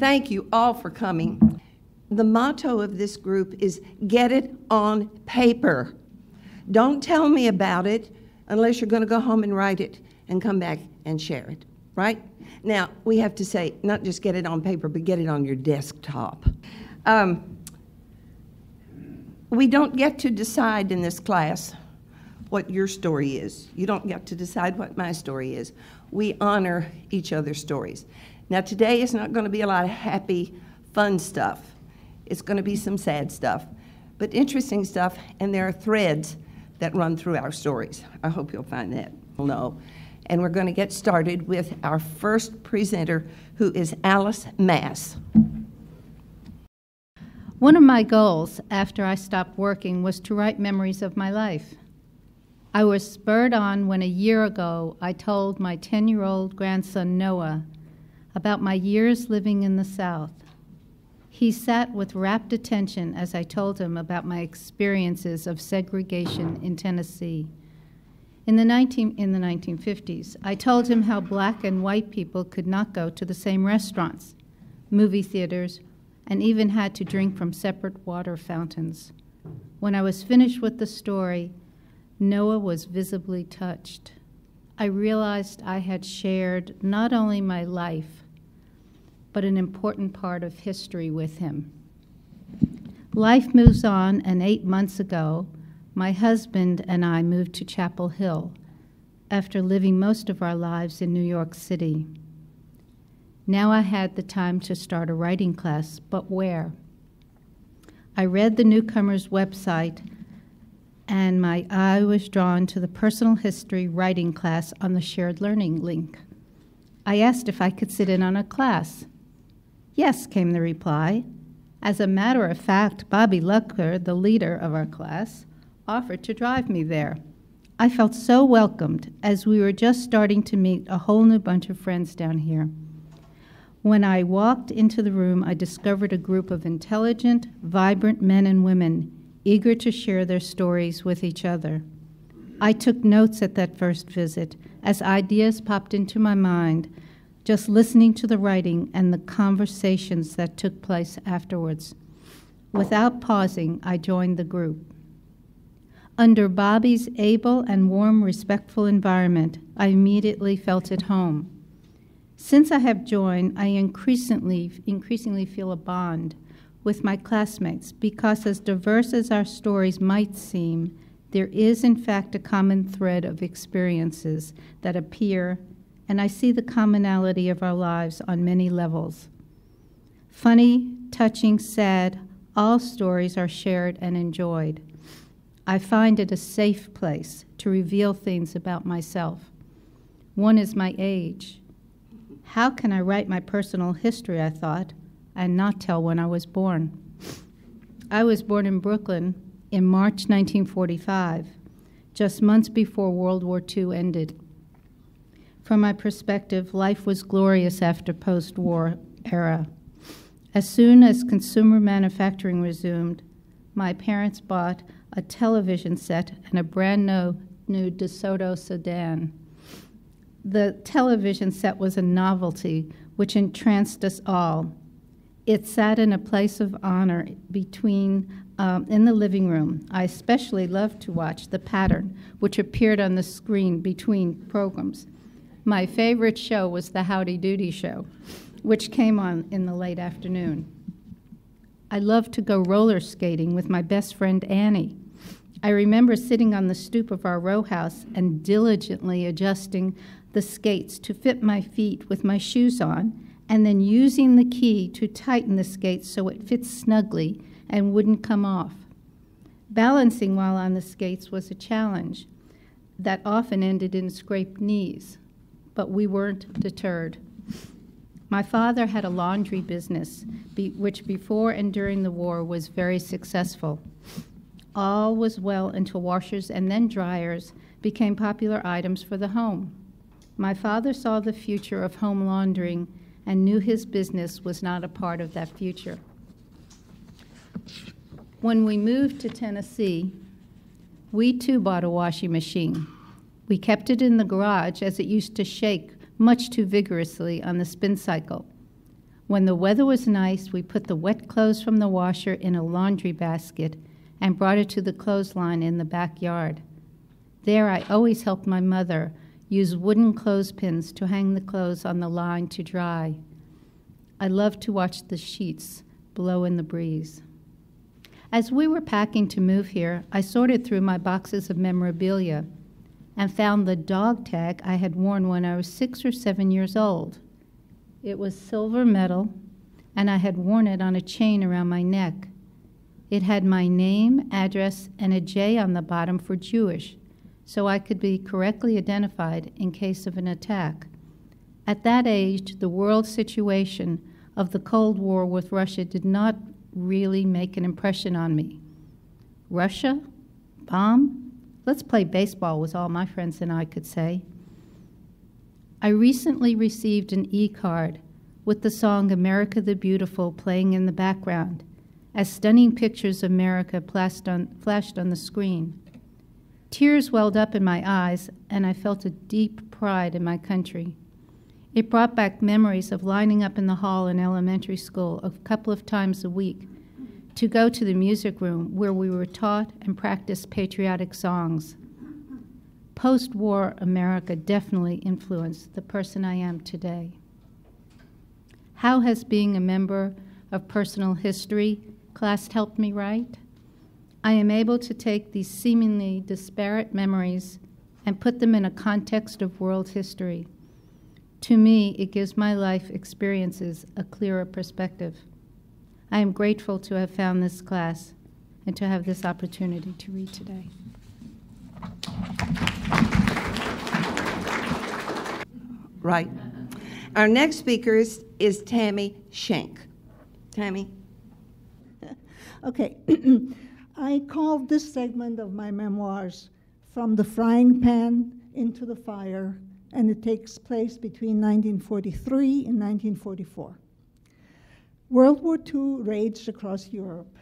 Thank you all for coming. The motto of this group is get it on paper. Don't tell me about it unless you're going to go home and write it and come back and share it, right? Now, we have to say, not just get it on paper, but get it on your desktop. Um, we don't get to decide in this class what your story is. You don't get to decide what my story is. We honor each other's stories. Now, today is not going to be a lot of happy, fun stuff. It's going to be some sad stuff, but interesting stuff, and there are threads that run through our stories. I hope you'll find that. No. And we're going to get started with our first presenter, who is Alice Mass. One of my goals after I stopped working was to write memories of my life. I was spurred on when a year ago I told my 10 year old grandson Noah about my years living in the South. He sat with rapt attention as I told him about my experiences of segregation in Tennessee. In the, 19, in the 1950s, I told him how black and white people could not go to the same restaurants, movie theaters, and even had to drink from separate water fountains. When I was finished with the story, Noah was visibly touched. I realized I had shared not only my life, but an important part of history with him. Life moves on, and eight months ago, my husband and I moved to Chapel Hill after living most of our lives in New York City. Now I had the time to start a writing class, but where? I read the newcomer's website and my eye was drawn to the personal history writing class on the shared learning link. I asked if I could sit in on a class. Yes, came the reply. As a matter of fact, Bobby Lucker, the leader of our class, offered to drive me there. I felt so welcomed as we were just starting to meet a whole new bunch of friends down here. When I walked into the room, I discovered a group of intelligent, vibrant men and women eager to share their stories with each other. I took notes at that first visit as ideas popped into my mind, just listening to the writing and the conversations that took place afterwards. Without pausing, I joined the group. Under Bobby's able and warm, respectful environment, I immediately felt at home. Since I have joined, I increasingly, increasingly feel a bond with my classmates because, as diverse as our stories might seem, there is in fact a common thread of experiences that appear, and I see the commonality of our lives on many levels. Funny, touching, sad, all stories are shared and enjoyed. I find it a safe place to reveal things about myself. One is my age. How can I write my personal history, I thought, and not tell when I was born. I was born in Brooklyn in March 1945, just months before World War II ended. From my perspective, life was glorious after post war era. As soon as consumer manufacturing resumed, my parents bought a television set and a brand new, new DeSoto sedan. The television set was a novelty which entranced us all it sat in a place of honor between um, in the living room. I especially loved to watch the pattern which appeared on the screen between programs. My favorite show was the Howdy Doody show, which came on in the late afternoon. I loved to go roller skating with my best friend Annie. I remember sitting on the stoop of our row house and diligently adjusting the skates to fit my feet with my shoes on and then using the key to tighten the skates so it fits snugly and wouldn't come off. Balancing while on the skates was a challenge that often ended in scraped knees, but we weren't deterred. My father had a laundry business, be, which before and during the war was very successful. All was well until washers and then dryers became popular items for the home. My father saw the future of home laundering and knew his business was not a part of that future. When we moved to Tennessee, we too bought a washing machine. We kept it in the garage as it used to shake much too vigorously on the spin cycle. When the weather was nice, we put the wet clothes from the washer in a laundry basket and brought it to the clothesline in the backyard. There, I always helped my mother use wooden clothespins to hang the clothes on the line to dry. I loved to watch the sheets blow in the breeze. As we were packing to move here, I sorted through my boxes of memorabilia and found the dog tag I had worn when I was six or seven years old. It was silver metal, and I had worn it on a chain around my neck. It had my name, address, and a J on the bottom for Jewish, so I could be correctly identified in case of an attack. At that age, the world situation of the Cold War with Russia did not really make an impression on me. Russia? Bomb? Let's play baseball, was all my friends and I could say. I recently received an e card with the song America the Beautiful playing in the background as stunning pictures of America flashed on, flashed on the screen. Tears welled up in my eyes, and I felt a deep pride in my country. It brought back memories of lining up in the hall in elementary school a couple of times a week to go to the music room where we were taught and practiced patriotic songs. Post war America definitely influenced the person I am today. How has being a member of personal history class helped me write? I am able to take these seemingly disparate memories and put them in a context of world history. To me, it gives my life experiences a clearer perspective. I am grateful to have found this class and to have this opportunity to read today. Right. Our next speaker is, is Tammy Shank. Tammy. Okay. I called this segment of my memoirs From the Frying Pan into the Fire, and it takes place between 1943 and 1944. World War II raged across Europe.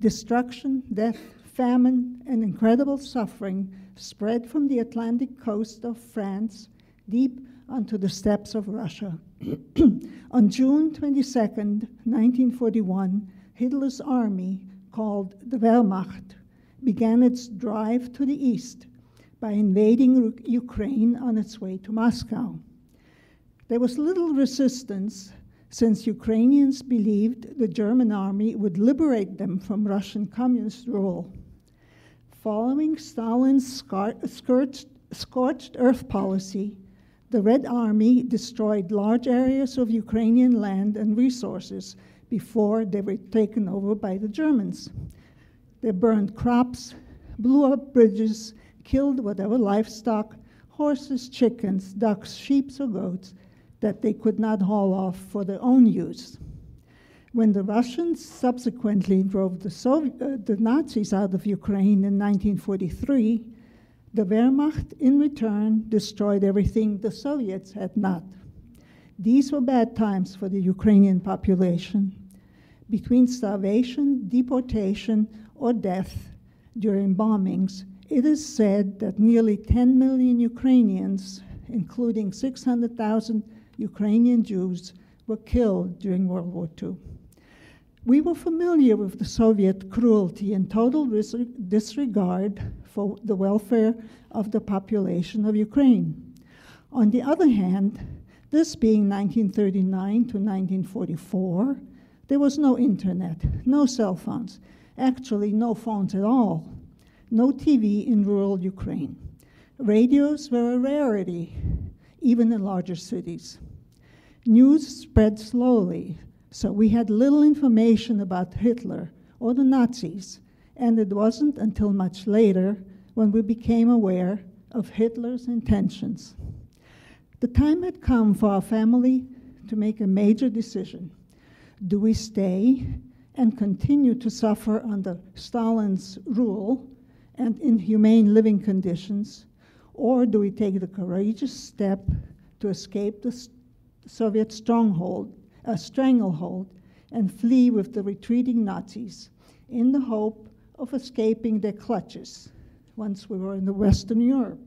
Destruction, death, famine, and incredible suffering spread from the Atlantic coast of France deep onto the steppes of Russia. On June 22, 1941, Hitler's army, called the Wehrmacht, began its drive to the east by invading Ukraine on its way to Moscow. There was little resistance since Ukrainians believed the German army would liberate them from Russian communist rule. Following Stalin's scorched, earth policy, the Red Army destroyed large areas of Ukrainian land and resources before they were taken over by the Germans. They burned crops, blew up bridges, killed whatever livestock, horses, chickens, ducks, sheep, or goats that they could not haul off for their own use. When the Russians subsequently drove the, Soviet, uh, the Nazis out of Ukraine in 1943, the Wehrmacht in return destroyed everything the Soviets had not. These were bad times for the Ukrainian population. Between starvation, deportation, or death during bombings, it is said that nearly 10 million Ukrainians, including 600,000 Ukrainian Jews, were killed during World War II. We were familiar with the Soviet cruelty and total disregard for the welfare of the population of Ukraine. On the other hand, this being 1939 to 1944, there was no internet, no cell phones, actually, no phones at all, no TV in rural Ukraine. Radios were a rarity, even in larger cities. News spread slowly, so we had little information about Hitler or the Nazis, and it wasn't until much later when we became aware of Hitler's intentions. The time had come for our family to make a major decision. Do we stay and continue to suffer under Stalin's rule and inhumane living conditions, or do we take the courageous step to escape the Soviet stronghold, a uh, stranglehold, and flee with the retreating Nazis in the hope of escaping their clutches once we were in the Western Europe?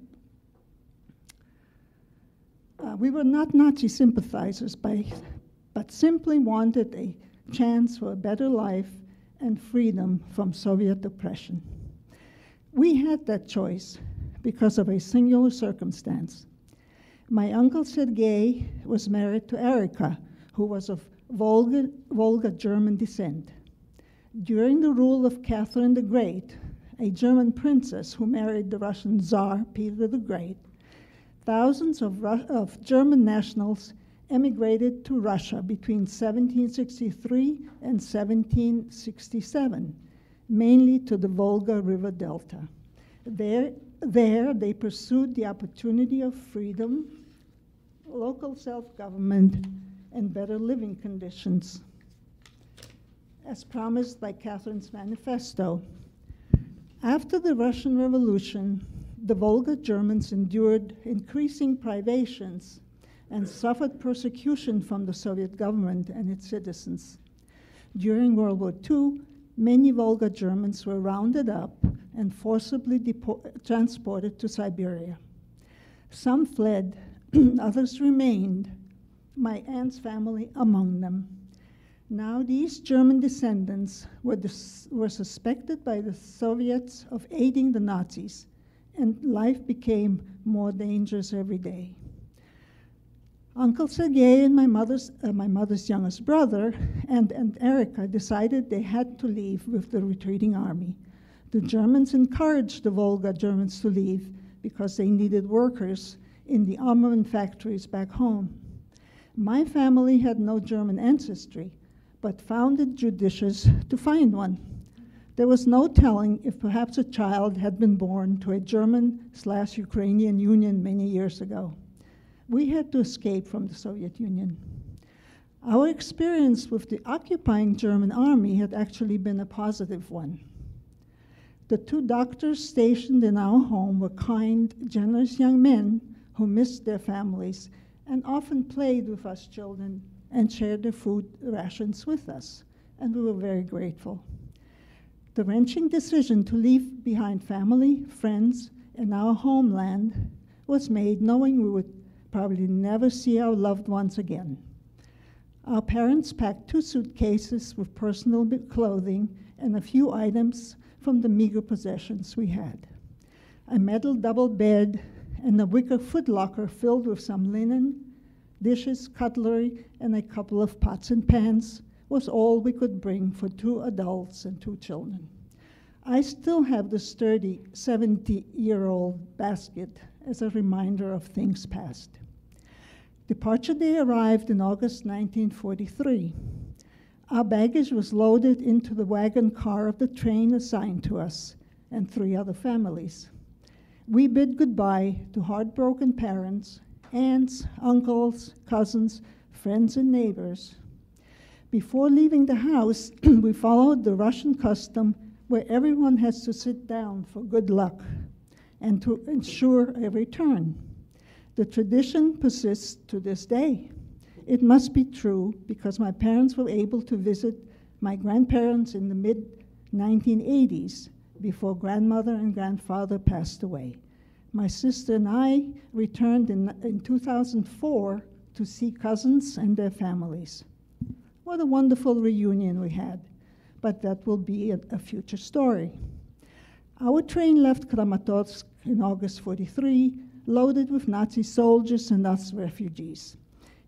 Uh, we were not Nazi sympathizers by, but simply wanted a chance for a better life and freedom from Soviet oppression. We had that choice because of a singular circumstance. My uncle Sergei was married to Erika, who was of Volga, Volga German descent. During the rule of Catherine the Great, a German princess who married the Russian Tsar Peter the Great, thousands of, Ru- of German nationals emigrated to Russia between 1763 and 1767, mainly to the Volga River Delta. There, there they pursued the opportunity of freedom, local self government, and better living conditions, as promised by Catherine's manifesto. After the Russian Revolution, the Volga Germans endured increasing privations and suffered persecution from the Soviet government and its citizens. During World War II, many Volga Germans were rounded up and forcibly transported to Siberia. Some fled, others remained, my aunt's family among them. Now, these German descendants were, dis- were suspected by the Soviets of aiding the Nazis, and life became more dangerous every day. Uncle Sergei and my mother's, uh, my mother's youngest brother and, and Erika decided they had to leave with the retreating army. The Germans encouraged the Volga Germans to leave because they needed workers in the armament factories back home. My family had no German ancestry, but found it judicious to find one. There was no telling if perhaps a child had been born to a German slash Ukrainian union many years ago. We had to escape from the Soviet Union. Our experience with the occupying German army had actually been a positive one. The two doctors stationed in our home were kind, generous young men who missed their families and often played with us children and shared their food rations with us, and we were very grateful. The wrenching decision to leave behind family, friends, and our homeland was made knowing we would probably never see our loved ones again. Our parents packed two suitcases with personal clothing and a few items from the meager possessions we had. A metal double bed and a wicker footlocker filled with some linen, dishes, cutlery, and a couple of pots and pans was all we could bring for two adults and two children. I still have the sturdy 70 year old basket as a reminder of things past. Departure day arrived in August 1943. Our baggage was loaded into the wagon car of the train assigned to us and three other families. We bid goodbye to heartbroken parents, aunts, uncles, cousins, friends, and neighbors. Before leaving the house, we followed the Russian custom where everyone has to sit down for good luck and to ensure a return. The tradition persists to this day. It must be true because my parents were able to visit my grandparents in the mid 1980s before grandmother and grandfather passed away. My sister and I returned in, in 2004 to see cousins and their families. What a wonderful reunion we had, but that will be a, a future story. Our train left Kramatorsk in August 43 loaded with Nazi soldiers and us refugees.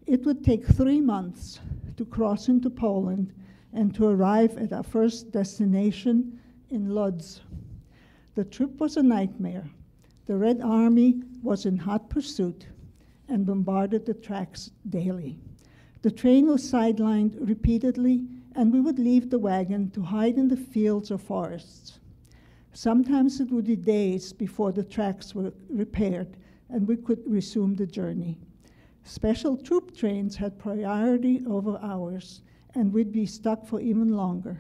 It would take three months to cross into Poland and to arrive at our first destination in Lodz. The trip was a nightmare. The Red Army was in hot pursuit and bombarded the tracks daily. The train was sidelined repeatedly, and we would leave the wagon to hide in the fields or forests. Sometimes it would be days before the tracks were repaired and we could resume the journey. Special troop trains had priority over ours, and we'd be stuck for even longer.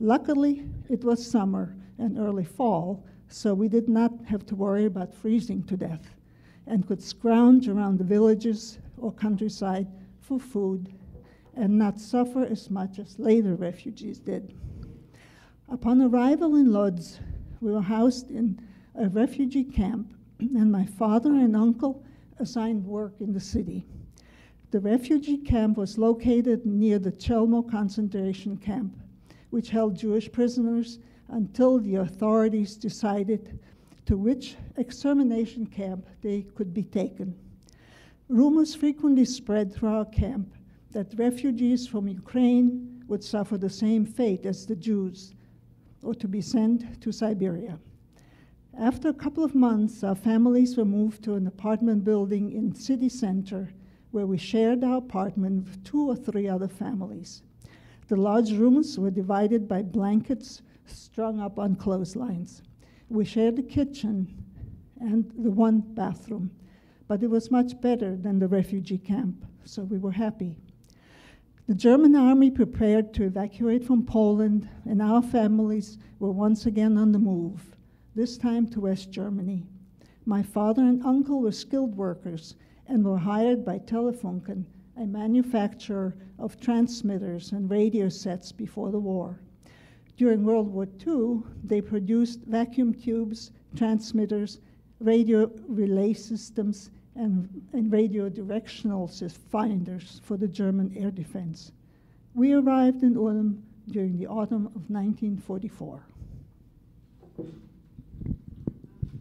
Luckily, it was summer and early fall, so we did not have to worry about freezing to death and could scrounge around the villages or countryside for food and not suffer as much as later refugees did. Upon arrival in Lodz, we were housed in a refugee camp and my father and uncle assigned work in the city. The refugee camp was located near the Chelmno concentration camp, which held Jewish prisoners until the authorities decided to which extermination camp they could be taken. Rumors frequently spread through our camp that refugees from Ukraine would suffer the same fate as the Jews, or to be sent to Siberia. After a couple of months, our families were moved to an apartment building in city center where we shared our apartment with two or three other families. The large rooms were divided by blankets strung up on clotheslines. We shared the kitchen and the one bathroom, but it was much better than the refugee camp, so we were happy. The German army prepared to evacuate from Poland, and our families were once again on the move, this time to West Germany. My father and uncle were skilled workers and were hired by Telefunken, a manufacturer of transmitters and radio sets before the war. During World War II, they produced vacuum tubes, transmitters, radio relay systems, and, and radio directional finders for the German air defense. We arrived in Ulm during the autumn of 1944.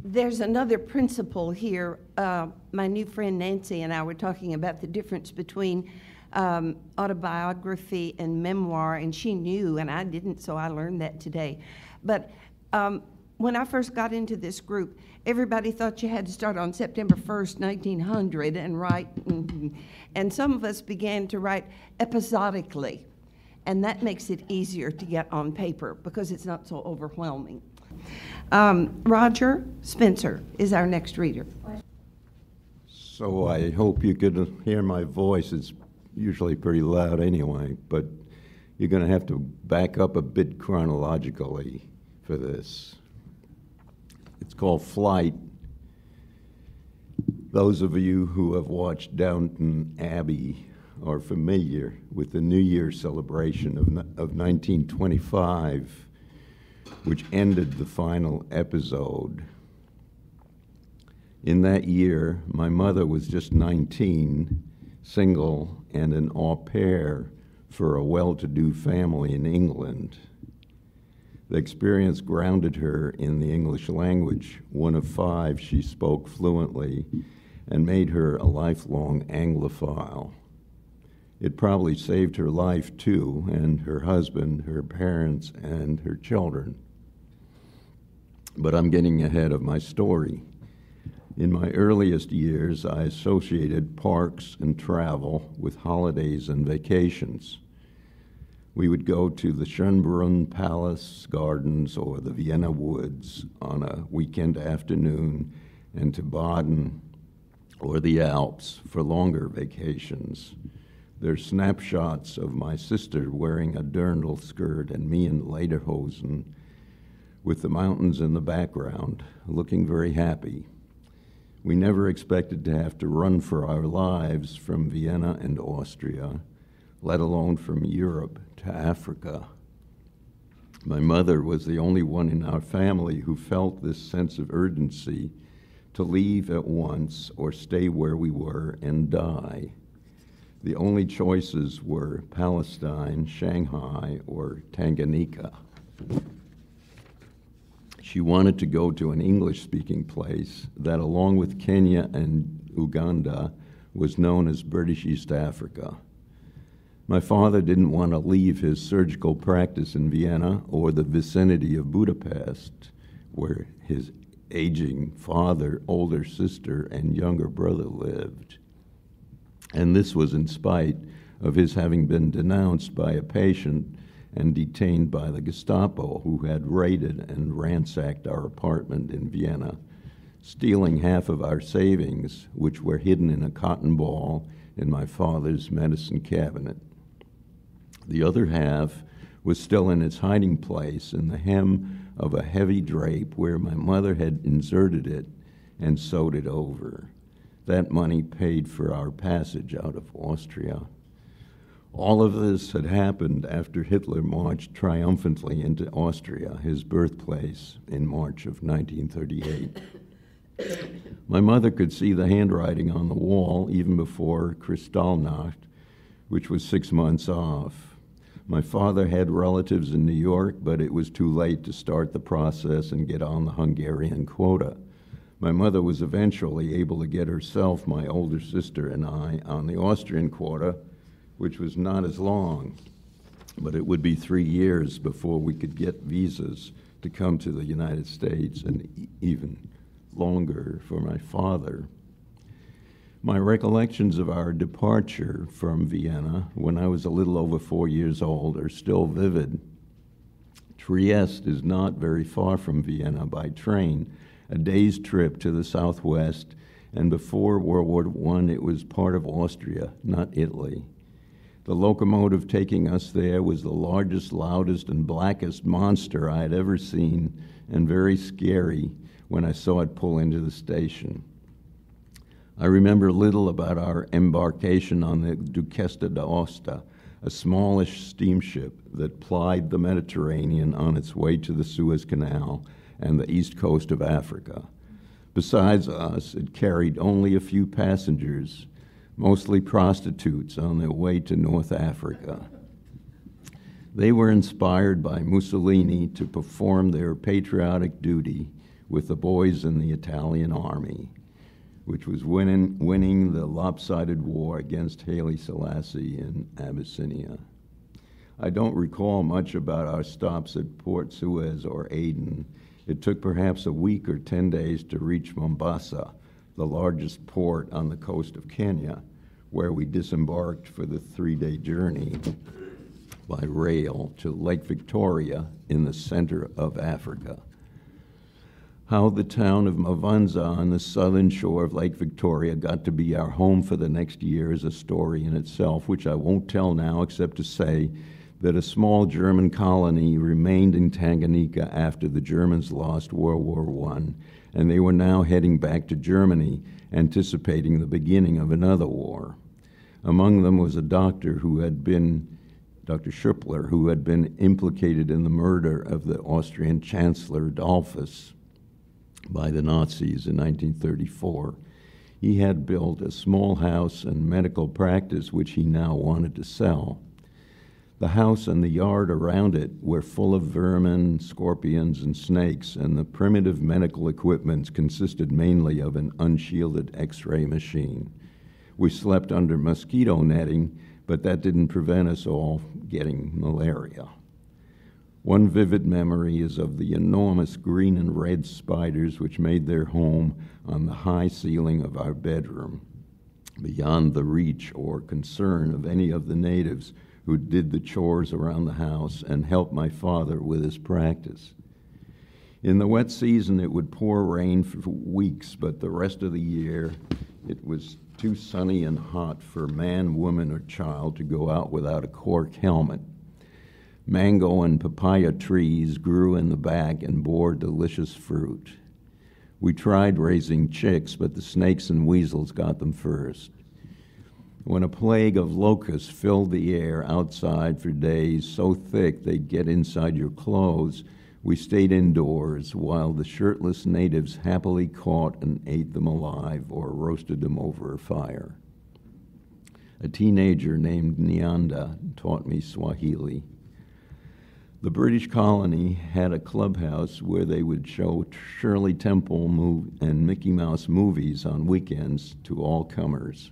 There's another principle here. Uh, my new friend Nancy and I were talking about the difference between um, autobiography and memoir, and she knew, and I didn't, so I learned that today. But um, when I first got into this group, everybody thought you had to start on September 1st, 1900, and write, and, and some of us began to write episodically. And that makes it easier to get on paper because it's not so overwhelming. Um, Roger Spencer is our next reader. So I hope you can hear my voice. It's usually pretty loud anyway, but you're going to have to back up a bit chronologically for this. It's called Flight. Those of you who have watched Downton Abbey are familiar with the New Year celebration of, of 1925, which ended the final episode. In that year, my mother was just 19, single, and an au pair for a well to do family in England. The experience grounded her in the English language. One of five she spoke fluently and made her a lifelong Anglophile. It probably saved her life too, and her husband, her parents, and her children. But I'm getting ahead of my story. In my earliest years, I associated parks and travel with holidays and vacations. We would go to the Schönbrunn Palace Gardens or the Vienna Woods on a weekend afternoon and to Baden or the Alps for longer vacations. There's snapshots of my sister wearing a dirndl skirt and me in lederhosen with the mountains in the background, looking very happy. We never expected to have to run for our lives from Vienna and Austria, let alone from Europe to Africa. My mother was the only one in our family who felt this sense of urgency to leave at once or stay where we were and die. The only choices were Palestine, Shanghai, or Tanganyika. She wanted to go to an English speaking place that, along with Kenya and Uganda, was known as British East Africa. My father didn't want to leave his surgical practice in Vienna or the vicinity of Budapest, where his aging father, older sister, and younger brother lived. And this was in spite of his having been denounced by a patient and detained by the Gestapo, who had raided and ransacked our apartment in Vienna, stealing half of our savings, which were hidden in a cotton ball in my father's medicine cabinet. The other half was still in its hiding place in the hem of a heavy drape where my mother had inserted it and sewed it over. That money paid for our passage out of Austria. All of this had happened after Hitler marched triumphantly into Austria, his birthplace, in March of 1938. My mother could see the handwriting on the wall even before Kristallnacht, which was six months off. My father had relatives in New York, but it was too late to start the process and get on the Hungarian quota. My mother was eventually able to get herself, my older sister, and I on the Austrian quota, which was not as long, but it would be three years before we could get visas to come to the United States and e- even longer for my father. My recollections of our departure from Vienna when I was a little over four years old are still vivid. Trieste is not very far from Vienna by train, a day's trip to the southwest, and before World War I, it was part of Austria, not Italy. The locomotive taking us there was the largest, loudest, and blackest monster I had ever seen, and very scary when I saw it pull into the station. I remember little about our embarkation on the Duquesa d'Aosta, a smallish steamship that plied the Mediterranean on its way to the Suez Canal and the east coast of Africa. Besides us, it carried only a few passengers, mostly prostitutes on their way to North Africa. They were inspired by Mussolini to perform their patriotic duty with the boys in the Italian army, which was winning, winning the lopsided war against Haile Selassie in Abyssinia. I don't recall much about our stops at Port Suez or Aden. It took perhaps a week or 10 days to reach Mombasa, the largest port on the coast of Kenya, where we disembarked for the three day journey by rail to Lake Victoria in the center of Africa. How the town of Mwanza on the southern shore of Lake Victoria got to be our home for the next year is a story in itself, which I won't tell now except to say that a small German colony remained in Tanganyika after the Germans lost World War I, and they were now heading back to Germany, anticipating the beginning of another war. Among them was a doctor who had been, Dr. Schupler, who had been implicated in the murder of the Austrian Chancellor Dollfuss by the Nazis in 1934. He had built a small house and medical practice which he now wanted to sell. The house and the yard around it were full of vermin, scorpions, and snakes, and the primitive medical equipment consisted mainly of an unshielded x ray machine. We slept under mosquito netting, but that didn't prevent us all getting malaria. One vivid memory is of the enormous green and red spiders which made their home on the high ceiling of our bedroom, beyond the reach or concern of any of the natives who did the chores around the house and helped my father with his practice. In the wet season, it would pour rain for weeks, but the rest of the year, it was too sunny and hot for man, woman, or child to go out without a cork helmet Mango and papaya trees grew in the back and bore delicious fruit. We tried raising chicks, but the snakes and weasels got them first. When a plague of locusts filled the air outside for days so thick they'd get inside your clothes, we stayed indoors while the shirtless natives happily caught and ate them alive or roasted them over a fire. A teenager named Nyanda taught me Swahili. The British colony had a clubhouse where they would show Shirley Temple and Mickey Mouse movies on weekends to all comers.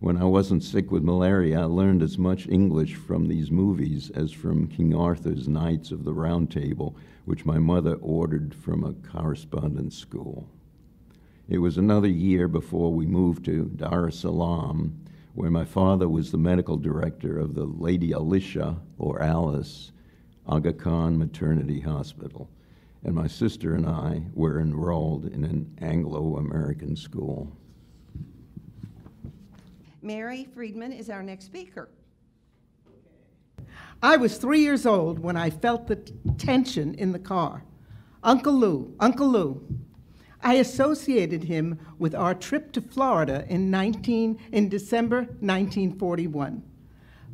When I wasn't sick with malaria, I learned as much English from these movies as from King Arthur's Knights of the Round Table, which my mother ordered from a correspondence school. It was another year before we moved to Dar es Salaam, where my father was the medical director of the Lady Alicia, or Alice, Aga Khan Maternity Hospital, and my sister and I were enrolled in an Anglo American school. Mary Freedman is our next speaker. I was three years old when I felt the tension in the car. Uncle Lou, Uncle Lou. I associated him with our trip to Florida in, 19, in December 1941.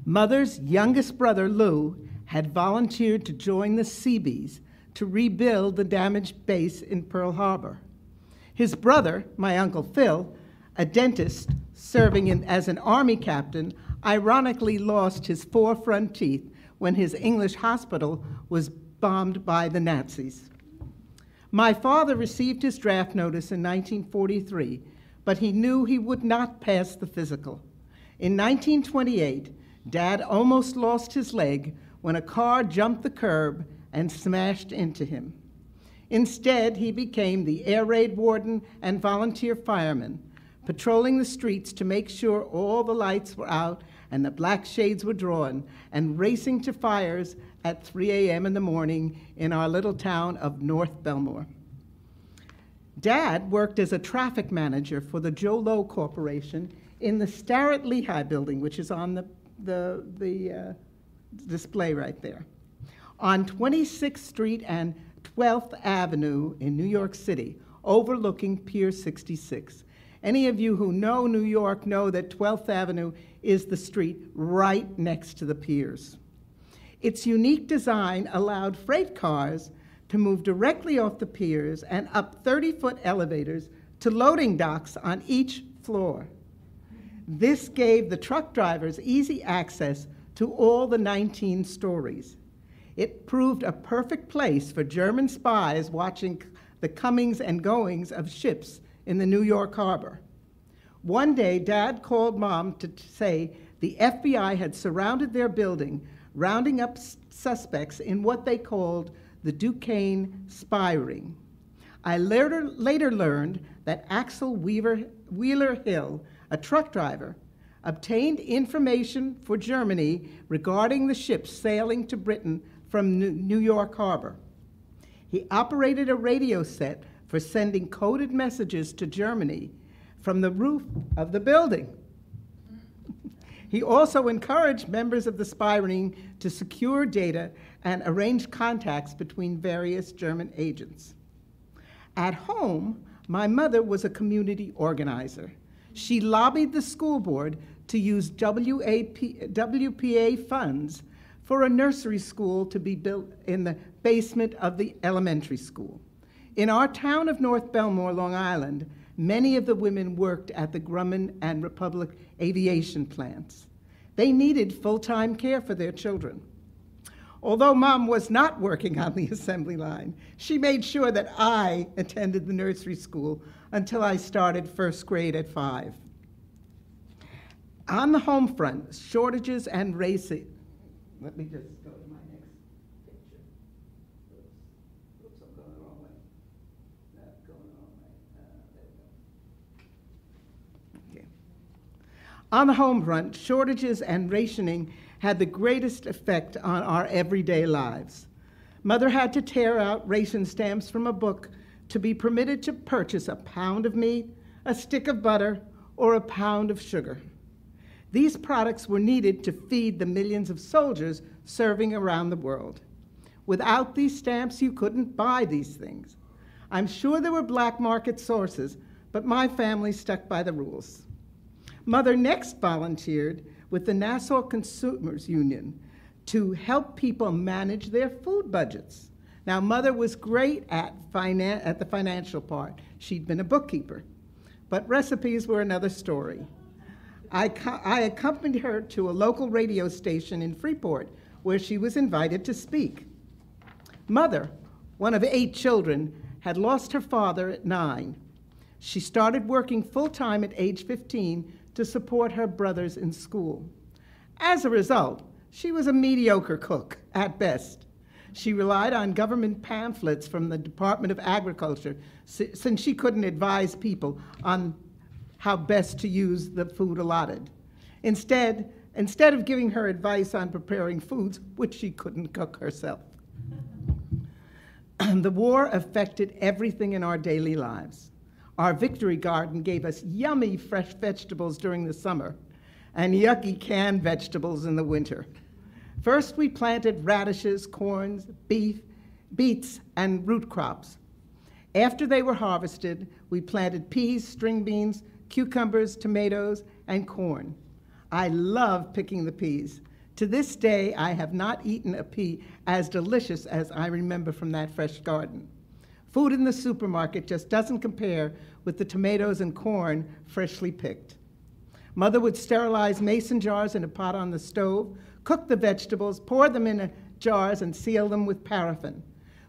Mother's youngest brother, Lou, had volunteered to join the Seabees to rebuild the damaged base in Pearl Harbor. His brother, my Uncle Phil, a dentist serving in, as an army captain, ironically lost his four front teeth when his English hospital was bombed by the Nazis. My father received his draft notice in 1943, but he knew he would not pass the physical. In 1928, Dad almost lost his leg when a car jumped the curb and smashed into him. Instead, he became the air raid warden and volunteer fireman, patrolling the streets to make sure all the lights were out and the black shades were drawn, and racing to fires at 3 a.m. in the morning in our little town of North Bellmore. Dad worked as a traffic manager for the Joe Lowe Corporation in the Starrett Lehigh building, which is on the, the, the uh, display right there. On 26th Street and 12th Avenue in New York City, overlooking Pier 66. Any of you who know New York know that 12th Avenue is the street right next to the piers. Its unique design allowed freight cars to move directly off the piers and up 30 foot elevators to loading docks on each floor. This gave the truck drivers easy access to all the 19 stories. It proved a perfect place for German spies watching the comings and goings of ships in the New York harbor. One day, Dad called Mom to say the FBI had surrounded their building, rounding up suspects in what they called the Duquesne spy ring. I later, later learned that Axel Weaver, Wheeler Hill, a truck driver, obtained information for Germany regarding the ships sailing to Britain from New York Harbor. He operated a radio set for sending coded messages to Germany from the roof of the building. he also encouraged members of the spy ring to secure data and arrange contacts between various German agents. At home, my mother was a community organizer. She lobbied the school board to use WAP, WPA funds for a nursery school to be built in the basement of the elementary school. In our town of North Bellmore, Long Island, many of the women worked at the Grumman and Republic aviation plants. They needed full time care for their children. Although mom was not working on the assembly line, she made sure that I attended the nursery school until I started first grade at five. On the home front, shortages and racing. Let me just go to my next picture. Oops, Oops I'm going the wrong way. Not going the wrong way. Uh, there we go. Okay. On the home front, shortages and rationing had the greatest effect on our everyday lives. Mother had to tear out ration stamps from a book to be permitted to purchase a pound of meat, a stick of butter, or a pound of sugar. These products were needed to feed the millions of soldiers serving around the world. Without these stamps, you couldn't buy these things. I'm sure there were black market sources, but my family stuck by the rules. Mother next volunteered with the Nassau Consumers Union to help people manage their food budgets. Now, Mother was great at, finan- at the financial part. She'd been a bookkeeper. But recipes were another story. I, co- I accompanied her to a local radio station in Freeport where she was invited to speak. Mother, one of eight children, had lost her father at nine. She started working full time at age 15 to support her brothers in school. As a result, she was a mediocre cook at best. She relied on government pamphlets from the Department of Agriculture since she couldn't advise people on how best to use the food allotted. Instead, instead of giving her advice on preparing foods, which she couldn't cook herself. the war affected everything in our daily lives. Our victory garden gave us yummy fresh vegetables during the summer and yucky canned vegetables in the winter. First, we planted radishes, corns, beef, beets, and root crops. After they were harvested, we planted peas, string beans, cucumbers, tomatoes, and corn. I love picking the peas. To this day, I have not eaten a pea as delicious as I remember from that fresh garden. Food in the supermarket just doesn't compare with the tomatoes and corn freshly picked. Mother would sterilize mason jars in a pot on the stove, cook the vegetables, pour them in jars, and seal them with paraffin.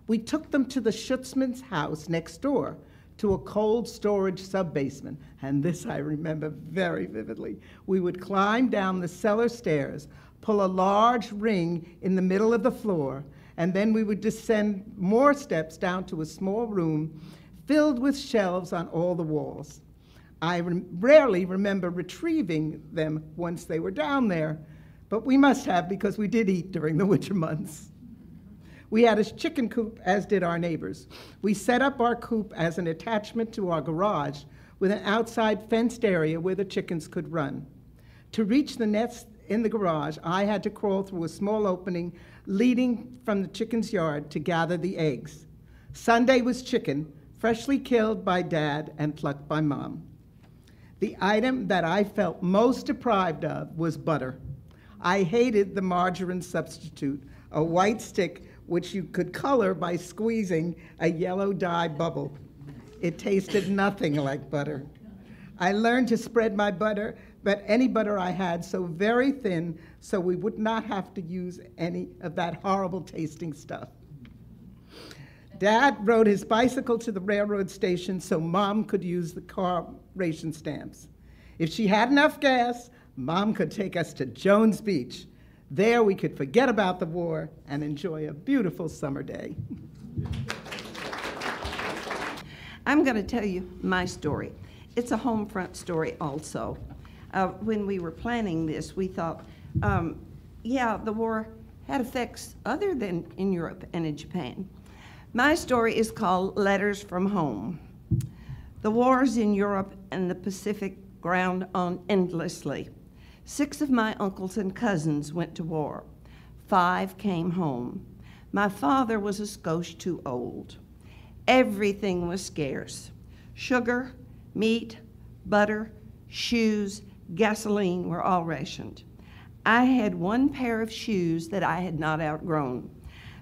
We took them to the Schutzman's house next door to a cold storage subbasement, and this I remember very vividly. We would climb down the cellar stairs, pull a large ring in the middle of the floor, and then we would descend more steps down to a small room filled with shelves on all the walls. I re- rarely remember retrieving them once they were down there, but we must have because we did eat during the winter months. We had a chicken coop, as did our neighbors. We set up our coop as an attachment to our garage with an outside fenced area where the chickens could run. To reach the nest in the garage, I had to crawl through a small opening leading from the chicken's yard to gather the eggs. Sunday was chicken, freshly killed by dad and plucked by mom. The item that I felt most deprived of was butter. I hated the margarine substitute, a white stick which you could color by squeezing a yellow dye bubble. It tasted nothing like butter. I learned to spread my butter, but any butter I had, so very thin, so we would not have to use any of that horrible tasting stuff. Dad rode his bicycle to the railroad station so mom could use the car ration stamps. If she had enough gas, mom could take us to Jones Beach there we could forget about the war and enjoy a beautiful summer day. I'm going to tell you my story. It's a home front story also. Uh, when we were planning this, we thought, um, yeah, the war had effects other than in Europe and in Japan. My story is called Letters from Home. The wars in Europe and the Pacific ground on endlessly. Six of my uncles and cousins went to war. Five came home. My father was a skosh too old. Everything was scarce sugar, meat, butter, shoes, gasoline were all rationed. I had one pair of shoes that I had not outgrown.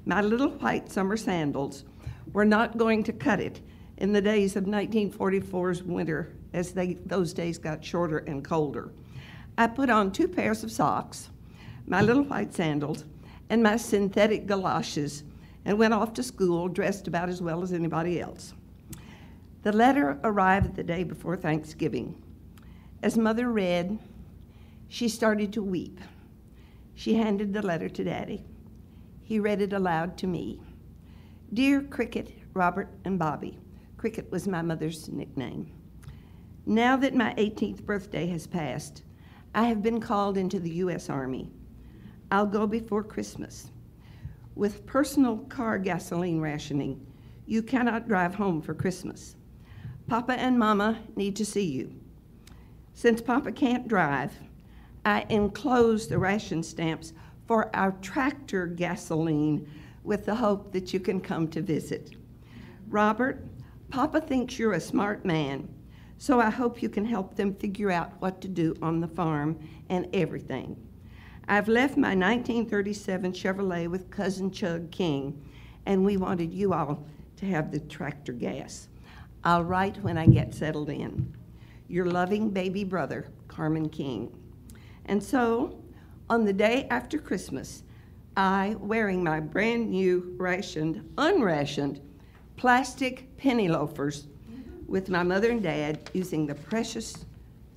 My little white summer sandals were not going to cut it in the days of 1944's winter as they, those days got shorter and colder. I put on two pairs of socks, my little white sandals, and my synthetic galoshes, and went off to school dressed about as well as anybody else. The letter arrived the day before Thanksgiving. As mother read, she started to weep. She handed the letter to Daddy. He read it aloud to me. Dear Cricket, Robert, and Bobby, Cricket was my mother's nickname. Now that my 18th birthday has passed, I have been called into the U.S. Army. I'll go before Christmas. With personal car gasoline rationing, you cannot drive home for Christmas. Papa and Mama need to see you. Since Papa can't drive, I enclose the ration stamps for our tractor gasoline with the hope that you can come to visit. Robert, Papa thinks you're a smart man so I hope you can help them figure out what to do on the farm and everything. I've left my 1937 Chevrolet with cousin Chug King, and we wanted you all to have the tractor gas. I'll write when I get settled in. Your loving baby brother, Carmen King. And so, on the day after Christmas, I, wearing my brand new rationed, unrationed plastic penny loafers, with my mother and dad using the precious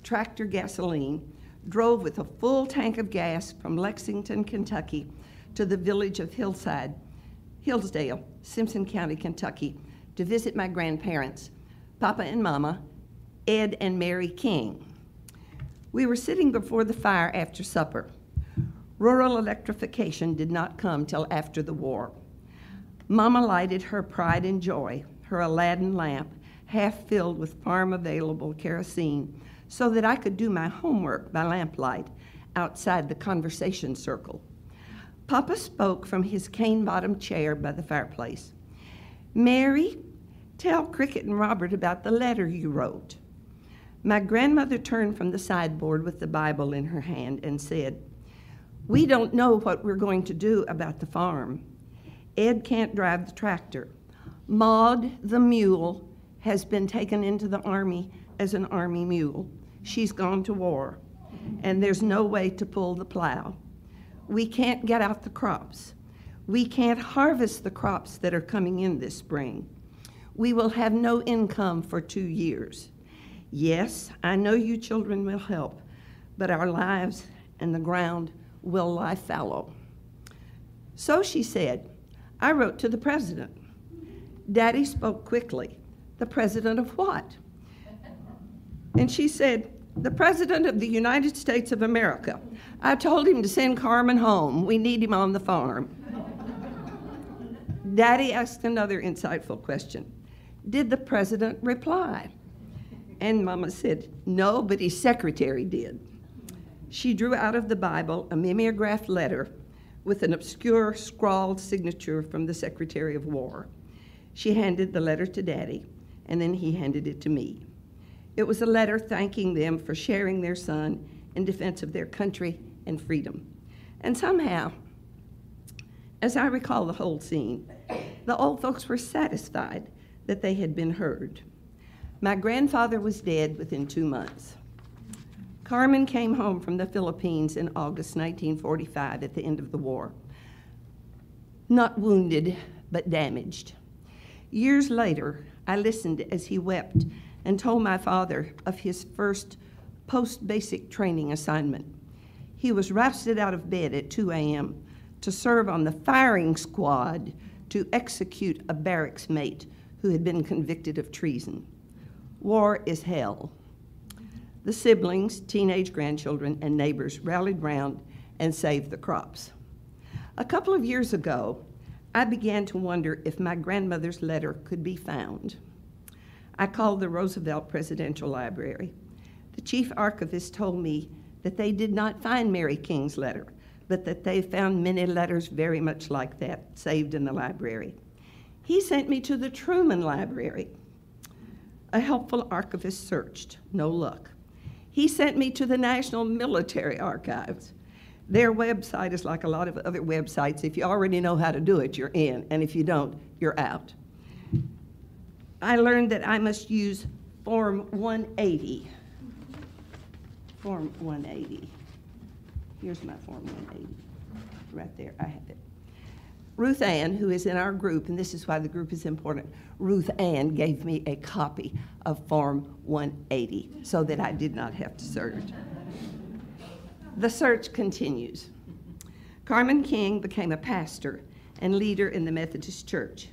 tractor gasoline, drove with a full tank of gas from Lexington, Kentucky to the village of Hillside, Hillsdale, Simpson County, Kentucky, to visit my grandparents, Papa and Mama, Ed and Mary King. We were sitting before the fire after supper. Rural electrification did not come till after the war. Mama lighted her pride and joy, her Aladdin lamp, half filled with farm available kerosene so that I could do my homework by lamplight outside the conversation circle. Papa spoke from his cane bottomed chair by the fireplace. Mary, tell Cricket and Robert about the letter you wrote. My grandmother turned from the sideboard with the Bible in her hand and said, We don't know what we're going to do about the farm. Ed can't drive the tractor. Maud the mule has been taken into the army as an army mule. She's gone to war, and there's no way to pull the plow. We can't get out the crops. We can't harvest the crops that are coming in this spring. We will have no income for two years. Yes, I know you children will help, but our lives and the ground will lie fallow. So she said, I wrote to the president. Daddy spoke quickly. The president of what? And she said, The president of the United States of America. I told him to send Carmen home. We need him on the farm. Daddy asked another insightful question Did the president reply? And Mama said, No, but his secretary did. She drew out of the Bible a mimeographed letter with an obscure scrawled signature from the Secretary of War. She handed the letter to Daddy, and then he handed it to me. It was a letter thanking them for sharing their son in defense of their country and freedom. And somehow, as I recall the whole scene, the old folks were satisfied that they had been heard. My grandfather was dead within two months. Carmen came home from the Philippines in August 1945 at the end of the war. Not wounded, but damaged. Years later, I listened as he wept and told my father of his first post basic training assignment. He was rousted out of bed at 2 a.m. to serve on the firing squad to execute a barracks mate who had been convicted of treason. War is hell. The siblings, teenage grandchildren, and neighbors rallied round and saved the crops. A couple of years ago, I began to wonder if my grandmother's letter could be found. I called the Roosevelt Presidential Library. The chief archivist told me that they did not find Mary King's letter, but that they found many letters very much like that saved in the library. He sent me to the Truman Library, a helpful archivist searched, no luck. He sent me to the National Military Archives. Their website is like a lot of other websites. If you already know how to do it, you're in, and if you don't, you're out. I learned that I must use Form 180. Form 180. Here's my Form 180. Right there, I have it. Ruth Ann, who is in our group, and this is why the group is important, Ruth Ann gave me a copy of Form 180 so that I did not have to search. The search continues. Carmen King became a pastor and leader in the Methodist Church.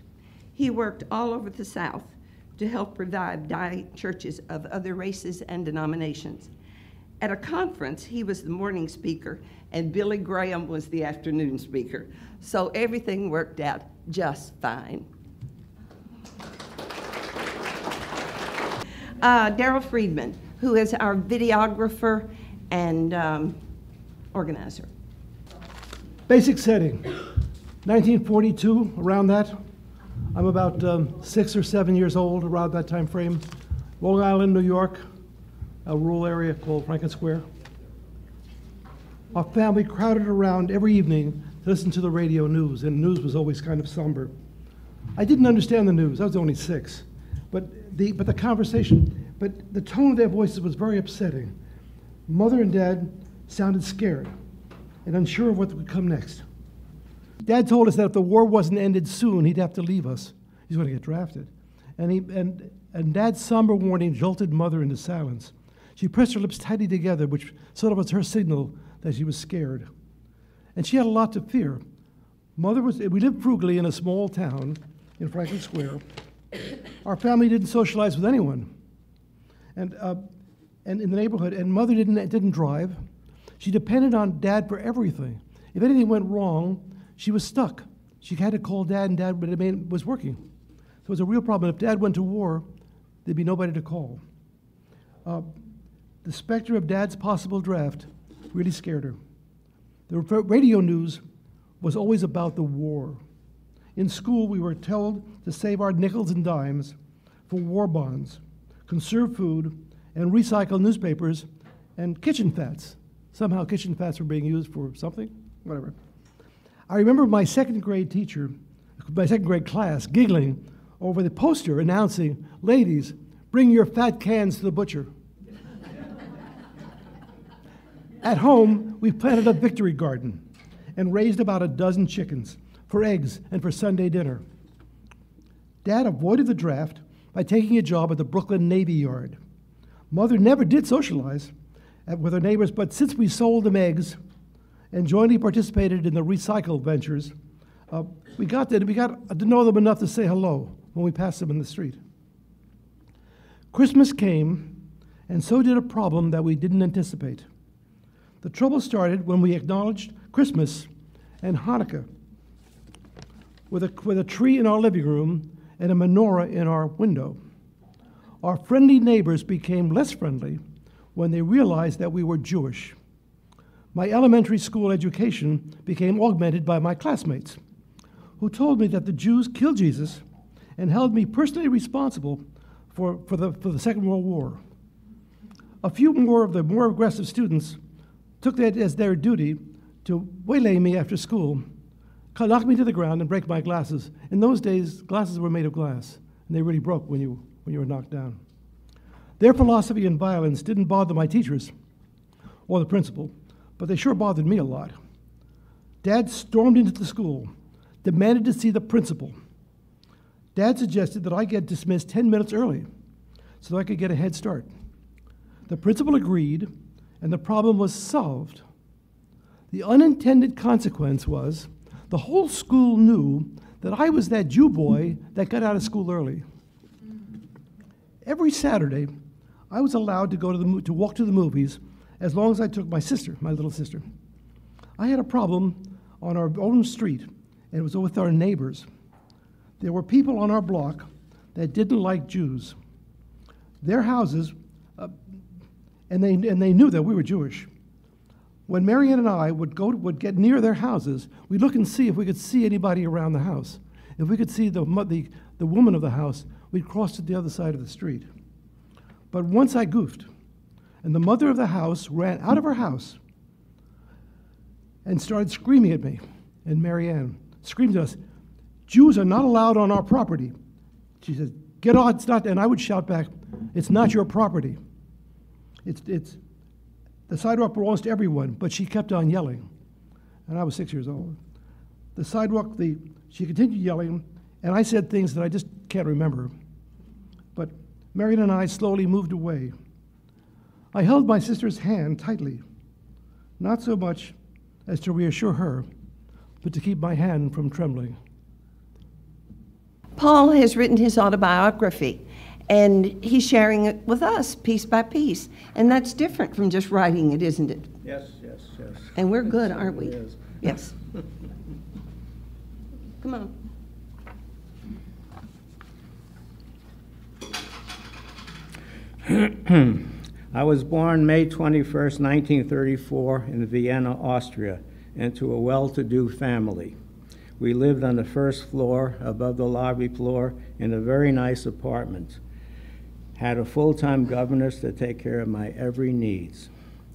He worked all over the South to help revive churches of other races and denominations. At a conference, he was the morning speaker, and Billy Graham was the afternoon speaker. So everything worked out just fine. Uh, Darryl Freedman, who is our videographer and um, organizer. Basic setting 1942, around that. I'm about um, six or seven years old, around that time frame. Long Island, New York, a rural area called Franklin Square. Our family crowded around every evening to listen to the radio news, and news was always kind of somber. I didn't understand the news, I was only six. But the, but the conversation, but the tone of their voices was very upsetting. Mother and dad sounded scared and unsure of what would come next. Dad told us that if the war wasn't ended soon, he'd have to leave us. He's going to get drafted. And, he, and, and Dad's somber warning jolted Mother into silence. She pressed her lips tightly together, which sort of was her signal that she was scared. And she had a lot to fear. Mother was, we lived frugally in a small town in Franklin Square. Our family didn't socialize with anyone. And, uh, and in the neighborhood, and mother didn't, didn't drive. She depended on dad for everything. If anything went wrong, she was stuck. She had to call dad, and dad was working. So it was a real problem. If dad went to war, there'd be nobody to call. Uh, the specter of dad's possible draft really scared her. The radio news was always about the war. In school, we were told to save our nickels and dimes for war bonds, conserve food, and recycle newspapers and kitchen fats. Somehow, kitchen fats were being used for something, whatever. I remember my second grade teacher, my second grade class, giggling over the poster announcing, Ladies, bring your fat cans to the butcher. At home, we planted a victory garden and raised about a dozen chickens for eggs and for Sunday dinner. Dad avoided the draft by taking a job at the Brooklyn Navy Yard. Mother never did socialize with her neighbors, but since we sold them eggs and jointly participated in the recycle ventures, uh, we got to, we got to know them enough to say hello when we passed them in the street. Christmas came, and so did a problem that we didn't anticipate. The trouble started when we acknowledged Christmas and Hanukkah with a, with a tree in our living room and a menorah in our window. Our friendly neighbors became less friendly when they realized that we were Jewish. My elementary school education became augmented by my classmates, who told me that the Jews killed Jesus and held me personally responsible for, for, the, for the Second World War. A few more of the more aggressive students took that as their duty to waylay me after school, knock me to the ground, and break my glasses. In those days, glasses were made of glass, and they really broke when you, when you were knocked down. Their philosophy and violence didn't bother my teachers or the principal, but they sure bothered me a lot. Dad stormed into the school, demanded to see the principal. Dad suggested that I get dismissed 10 minutes early so that I could get a head start. The principal agreed, and the problem was solved. The unintended consequence was the whole school knew that I was that Jew boy that got out of school early. Every Saturday, I was allowed to go to the to walk to the movies as long as I took my sister, my little sister. I had a problem on our own street, and it was with our neighbors. There were people on our block that didn't like Jews. Their houses, uh, and they and they knew that we were Jewish. When Marianne and I would go would get near their houses, we'd look and see if we could see anybody around the house. If we could see the, the, the woman of the house, we'd cross to the other side of the street. But once I goofed, and the mother of the house ran out of her house and started screaming at me. And Marianne screamed at us, Jews are not allowed on our property. She said, Get on, it's not, and I would shout back, It's not your property. It's, it's, the sidewalk belongs to everyone, but she kept on yelling. And I was six years old. The sidewalk, the, she continued yelling, and I said things that I just can't remember. But Marion and I slowly moved away. I held my sister's hand tightly, not so much as to reassure her, but to keep my hand from trembling. Paul has written his autobiography, and he's sharing it with us piece by piece. And that's different from just writing it, isn't it? Yes, yes, yes. And we're good, aren't we? Is. Yes. Come on. I was born May 21st, 1934, in Vienna, Austria, into a well to do family. We lived on the first floor, above the lobby floor, in a very nice apartment. Had a full time governess to take care of my every needs.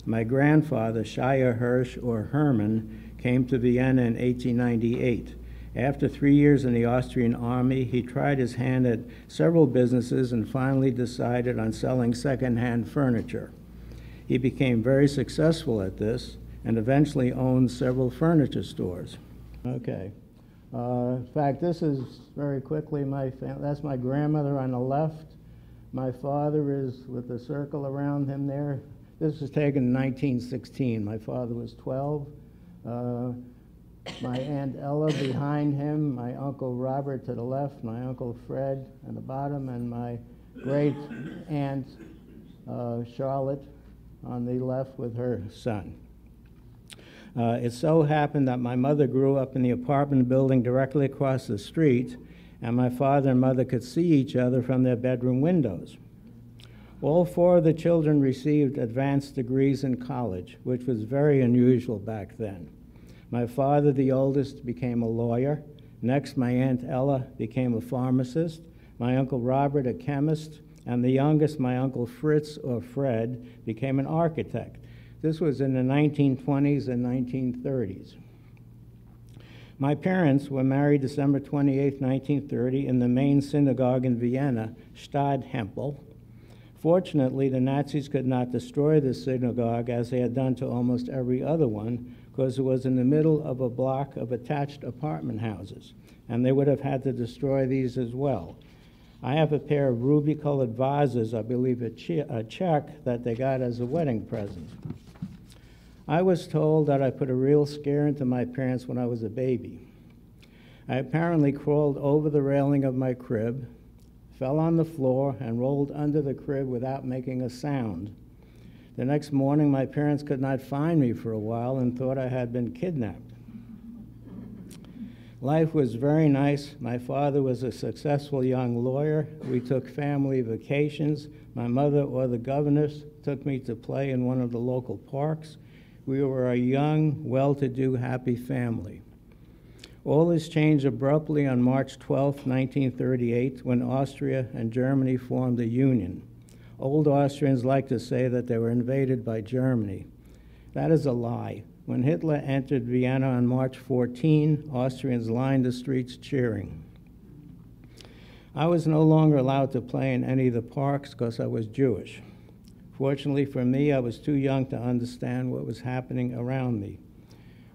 My grandfather, Shia Hirsch or Herman, came to Vienna in 1898. After three years in the Austrian army, he tried his hand at several businesses and finally decided on selling secondhand furniture. He became very successful at this and eventually owned several furniture stores. Okay. Uh, in fact, this is very quickly my that's my grandmother on the left. My father is with the circle around him there. This was taken in 1916. My father was 12. Uh, my Aunt Ella behind him, my Uncle Robert to the left, my Uncle Fred on the bottom, and my great Aunt uh, Charlotte on the left with her son. Uh, it so happened that my mother grew up in the apartment building directly across the street, and my father and mother could see each other from their bedroom windows. All four of the children received advanced degrees in college, which was very unusual back then. My father, the oldest, became a lawyer. Next, my Aunt Ella became a pharmacist, my Uncle Robert, a chemist, and the youngest, my Uncle Fritz or Fred, became an architect. This was in the 1920s and 1930s. My parents were married December 28, 1930, in the main synagogue in Vienna, Stadttempel. Fortunately, the Nazis could not destroy the synagogue as they had done to almost every other one because it was in the middle of a block of attached apartment houses, and they would have had to destroy these as well. I have a pair of ruby colored vases, I believe a, che- a check that they got as a wedding present. I was told that I put a real scare into my parents when I was a baby. I apparently crawled over the railing of my crib, fell on the floor, and rolled under the crib without making a sound. The next morning, my parents could not find me for a while and thought I had been kidnapped. Life was very nice. My father was a successful young lawyer. We took family vacations. My mother or the governess took me to play in one of the local parks. We were a young, well to do, happy family. All this changed abruptly on March 12, 1938, when Austria and Germany formed a union. Old Austrians like to say that they were invaded by Germany. That is a lie. When Hitler entered Vienna on March 14, Austrians lined the streets cheering. I was no longer allowed to play in any of the parks because I was Jewish. Fortunately for me, I was too young to understand what was happening around me.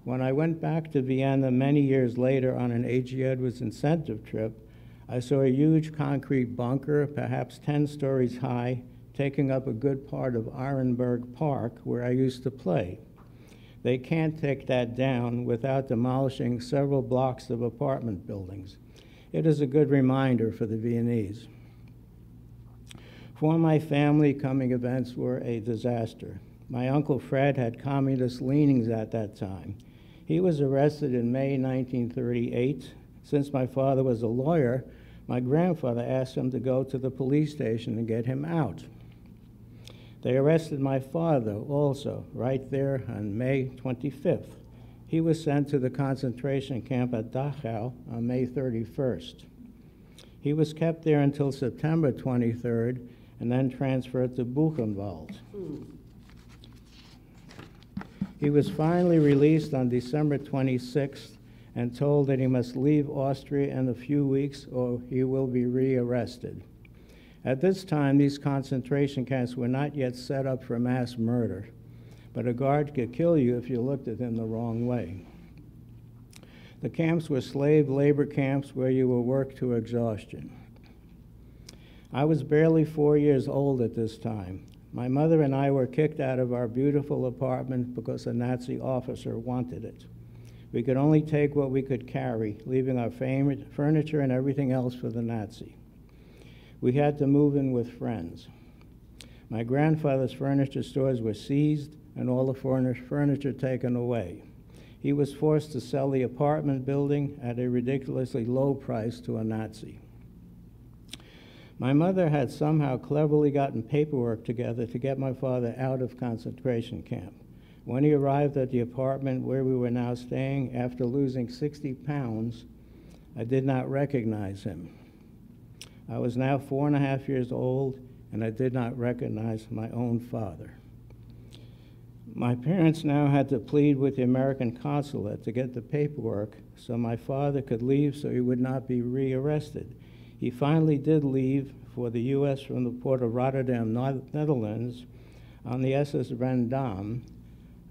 When I went back to Vienna many years later on an A.G. Edwards incentive trip, I saw a huge concrete bunker, perhaps 10 stories high, taking up a good part of Arenberg Park, where I used to play. They can't take that down without demolishing several blocks of apartment buildings. It is a good reminder for the Viennese. For my family, coming events were a disaster. My Uncle Fred had communist leanings at that time. He was arrested in May 1938. Since my father was a lawyer, my grandfather asked him to go to the police station and get him out. They arrested my father also, right there on May 25th. He was sent to the concentration camp at Dachau on May 31st. He was kept there until September 23rd and then transferred to Buchenwald. Hmm. He was finally released on December 26th and told that he must leave Austria in a few weeks or he will be rearrested. At this time, these concentration camps were not yet set up for mass murder, but a guard could kill you if you looked at him the wrong way. The camps were slave labor camps where you were worked to exhaustion. I was barely four years old at this time. My mother and I were kicked out of our beautiful apartment because a Nazi officer wanted it. We could only take what we could carry, leaving our furniture and everything else for the Nazi. We had to move in with friends. My grandfather's furniture stores were seized and all the furniture taken away. He was forced to sell the apartment building at a ridiculously low price to a Nazi. My mother had somehow cleverly gotten paperwork together to get my father out of concentration camp. When he arrived at the apartment where we were now staying, after losing 60 pounds, I did not recognize him. I was now four and a half years old, and I did not recognize my own father. My parents now had to plead with the American consulate to get the paperwork so my father could leave so he would not be rearrested. He finally did leave for the U.S. from the port of Rotterdam, Netherlands, on the SS Veendam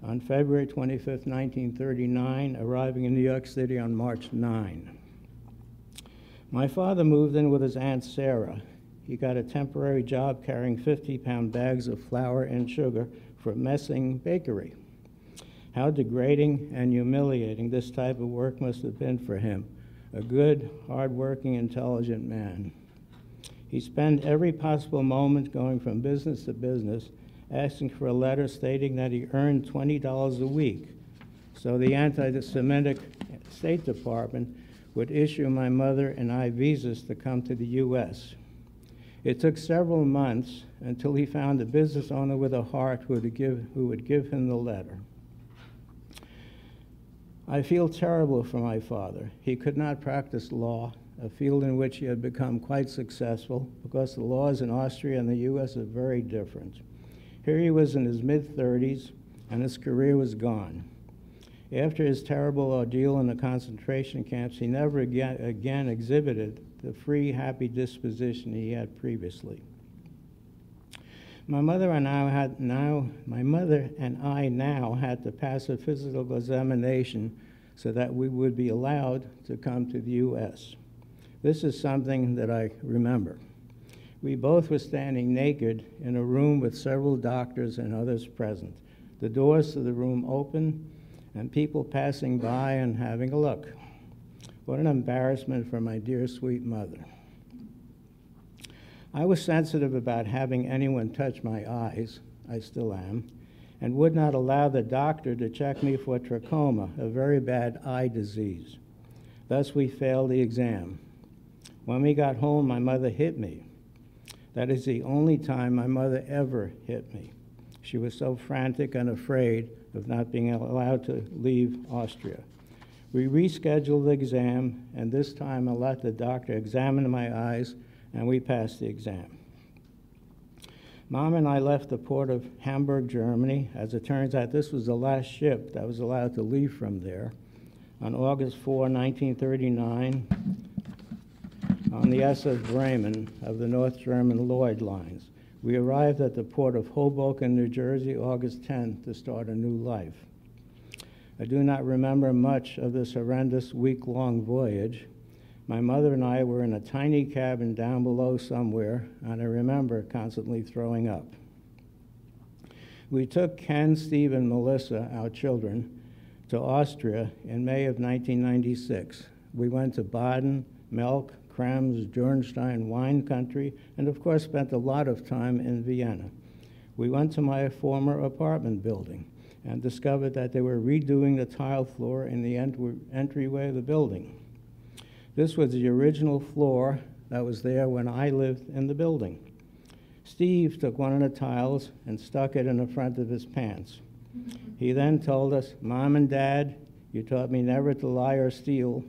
on February 25, 1939, arriving in New York City on March 9. My father moved in with his Aunt Sarah. He got a temporary job carrying 50 pound bags of flour and sugar for Messing Bakery. How degrading and humiliating this type of work must have been for him a good, hard-working, intelligent man. He spent every possible moment going from business to business, asking for a letter stating that he earned $20 a week. So the anti-Semitic State Department would issue my mother and I visas to come to the U.S. It took several months until he found a business owner with a heart who would give, who would give him the letter. I feel terrible for my father. He could not practice law, a field in which he had become quite successful because the laws in Austria and the U.S. are very different. Here he was in his mid 30s, and his career was gone. After his terrible ordeal in the concentration camps, he never again, again exhibited the free, happy disposition he had previously. My mother and I had now, my mother and I now had to pass a physical examination so that we would be allowed to come to the U.S. This is something that I remember. We both were standing naked in a room with several doctors and others present. The doors to the room open, and people passing by and having a look. What an embarrassment for my dear, sweet mother. I was sensitive about having anyone touch my eyes, I still am, and would not allow the doctor to check me for trachoma, a very bad eye disease. Thus, we failed the exam. When we got home, my mother hit me. That is the only time my mother ever hit me. She was so frantic and afraid of not being allowed to leave Austria. We rescheduled the exam, and this time I let the doctor examine my eyes, and we passed the exam. Mom and I left the port of Hamburg, Germany. As it turns out, this was the last ship that was allowed to leave from there. On August 4, 1939, on the SS Bremen of the North German Lloyd lines. We arrived at the port of Hoboken, New Jersey, August 10th to start a new life. I do not remember much of this horrendous week long voyage. My mother and I were in a tiny cabin down below somewhere, and I remember constantly throwing up. We took Ken, Steve, and Melissa, our children, to Austria in May of 1996. We went to Baden, Melk, Krems, Dürnstein wine country, and of course spent a lot of time in Vienna. We went to my former apartment building and discovered that they were redoing the tile floor in the ent- entryway of the building. This was the original floor that was there when I lived in the building. Steve took one of the tiles and stuck it in the front of his pants. He then told us, Mom and Dad, you taught me never to lie or steal,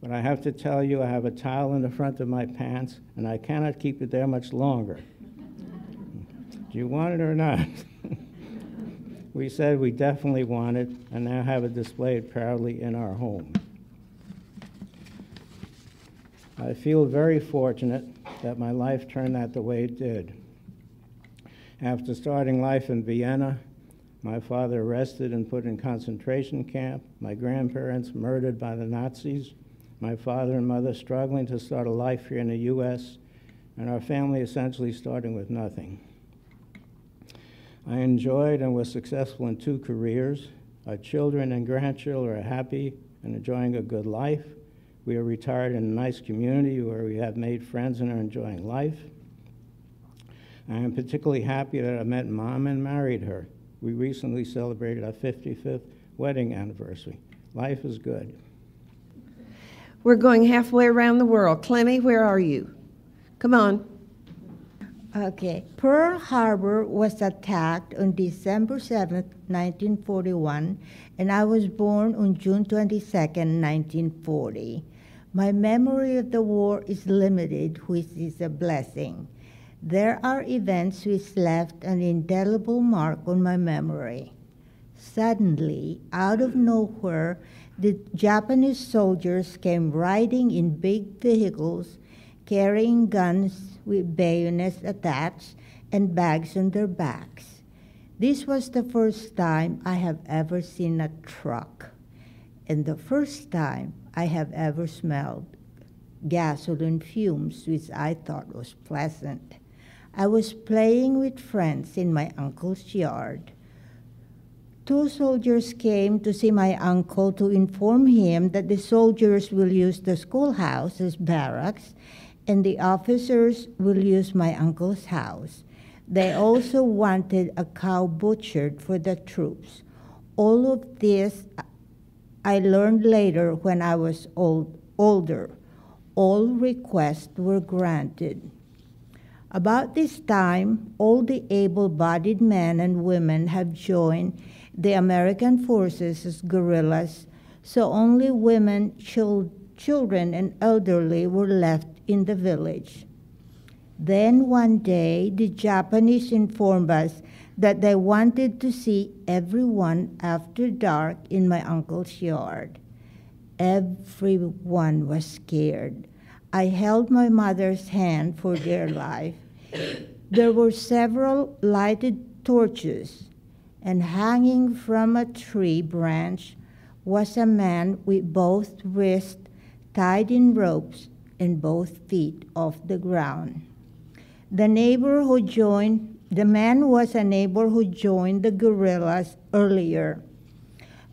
but I have to tell you, I have a tile in the front of my pants, and I cannot keep it there much longer. Do you want it or not? we said we definitely want it, and now have it displayed proudly in our home. I feel very fortunate that my life turned out the way it did. After starting life in Vienna, my father arrested and put in concentration camp, my grandparents murdered by the Nazis, my father and mother struggling to start a life here in the U.S., and our family essentially starting with nothing. I enjoyed and was successful in two careers. Our children and grandchildren are happy and enjoying a good life. We are retired in a nice community where we have made friends and are enjoying life. I am particularly happy that I met mom and married her. We recently celebrated our 55th wedding anniversary. Life is good. We're going halfway around the world. Clemmy, where are you? Come on. Okay. Pearl Harbor was attacked on December 7, 1941, and I was born on June 22, 1940. My memory of the war is limited, which is a blessing. There are events which left an indelible mark on my memory. Suddenly, out of nowhere, the Japanese soldiers came riding in big vehicles, carrying guns with bayonets attached and bags on their backs. This was the first time I have ever seen a truck, and the first time I have ever smelled gasoline fumes, which I thought was pleasant. I was playing with friends in my uncle's yard two soldiers came to see my uncle to inform him that the soldiers will use the schoolhouse as barracks and the officers will use my uncle's house. They also wanted a cow butchered for the troops. All of this I learned later when I was old, older. All requests were granted. About this time, all the able bodied men and women have joined the American forces as guerrillas, so only women, chil- children, and elderly were left in the village. Then one day, the Japanese informed us that they wanted to see everyone after dark in my uncle's yard. Everyone was scared. I held my mother's hand for dear life. There were several lighted torches, and hanging from a tree branch was a man with both wrists tied in ropes and both feet off the ground. The neighbor who joined, the man was a neighbor who joined the guerrillas earlier.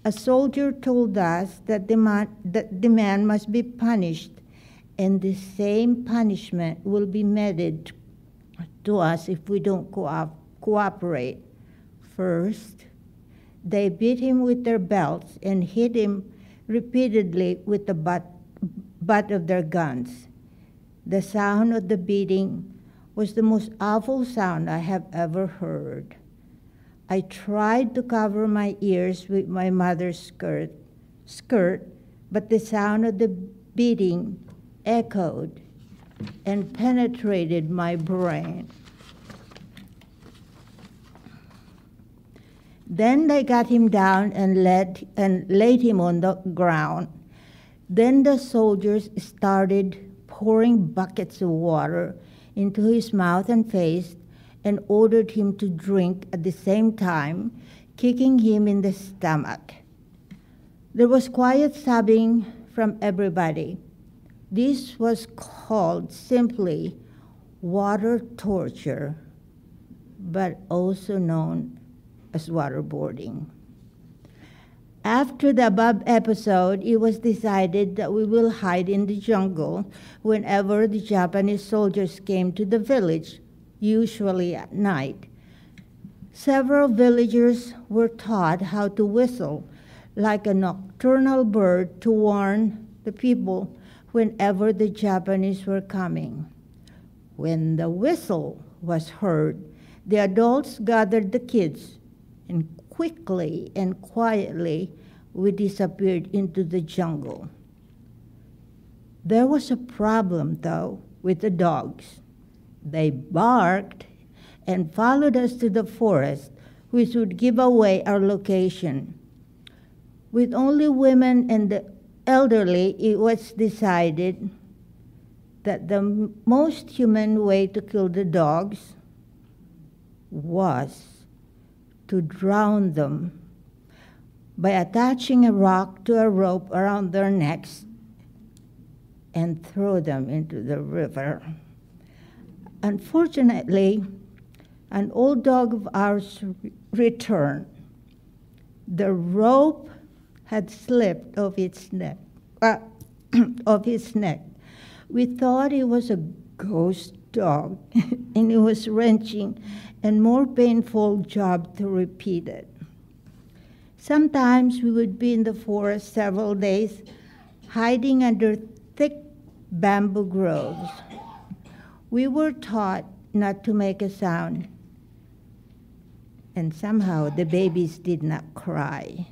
A soldier told us that the man, that the man must be punished, and the same punishment will be meted to us if we don't co- cooperate. First, they beat him with their belts and hit him repeatedly with the butt, butt of their guns. The sound of the beating was the most awful sound I have ever heard. I tried to cover my ears with my mother's skirt, skirt, but the sound of the beating echoed and penetrated my brain. Then they got him down and, led, and laid him on the ground. Then the soldiers started pouring buckets of water into his mouth and face and ordered him to drink at the same time, kicking him in the stomach. There was quiet sobbing from everybody. This was called simply water torture, but also known as waterboarding. After the above episode, it was decided that we will hide in the jungle whenever the Japanese soldiers came to the village, usually at night. Several villagers were taught how to whistle like a nocturnal bird to warn the people whenever the Japanese were coming. When the whistle was heard, the adults gathered the kids, and quickly and quietly we disappeared into the jungle. There was a problem, though, with the dogs. They barked and followed us to the forest, which would give away our location. With only women and the elderly, it was decided that the most human way to kill the dogs was to drown them by attaching a rock to a rope around their necks and throw them into the river. Unfortunately, an old dog of ours returned. The rope had slipped off its neck, uh, of his neck. We thought it was a ghost dog, and it was wrenching and more painful job to repeat it. Sometimes we would be in the forest several days, hiding under thick bamboo groves. We were taught not to make a sound, and somehow the babies did not cry.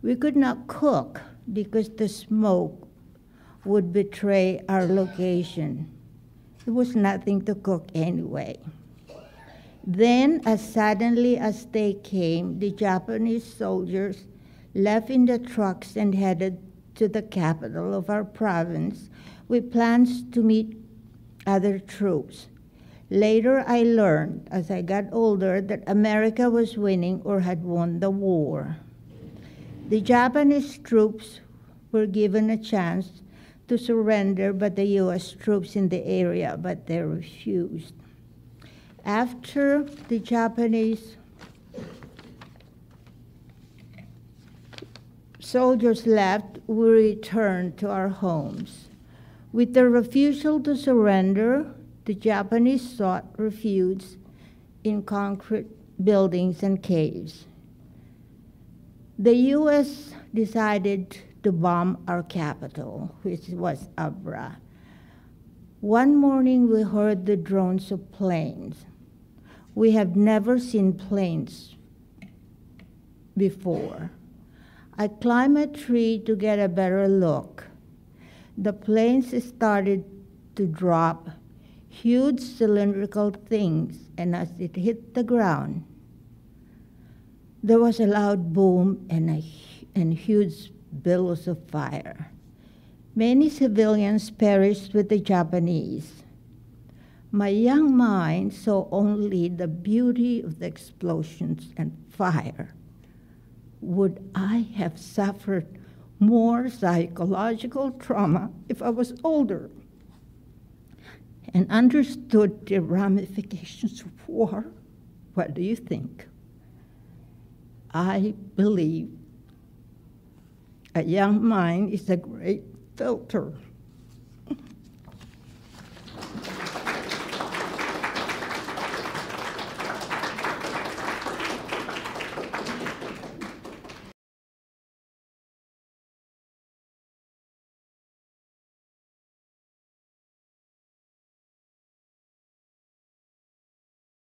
We could not cook because the smoke would betray our location. There was nothing to cook anyway. Then, as suddenly as they came, the Japanese soldiers left in the trucks and headed to the capital of our province with plans to meet other troops. Later, I learned as I got older that America was winning or had won the war. The Japanese troops were given a chance to surrender but the U.S. troops in the area, but they refused. After the Japanese soldiers left, we returned to our homes. With their refusal to surrender, the Japanese sought refuge in concrete buildings and caves. The U.S. decided to bomb our capital, which was Abra. One morning we heard the drones of planes. We have never seen planes before. I climbed a tree to get a better look. The planes started to drop huge cylindrical things, and as it hit the ground, There was a loud boom and, a, and huge billows of fire. Many civilians perished with the Japanese. My young mind saw only the beauty of the explosions and fire. Would I have suffered more psychological trauma if I was older and understood the ramifications of war? What do you think? I believe a young mind is a great filter.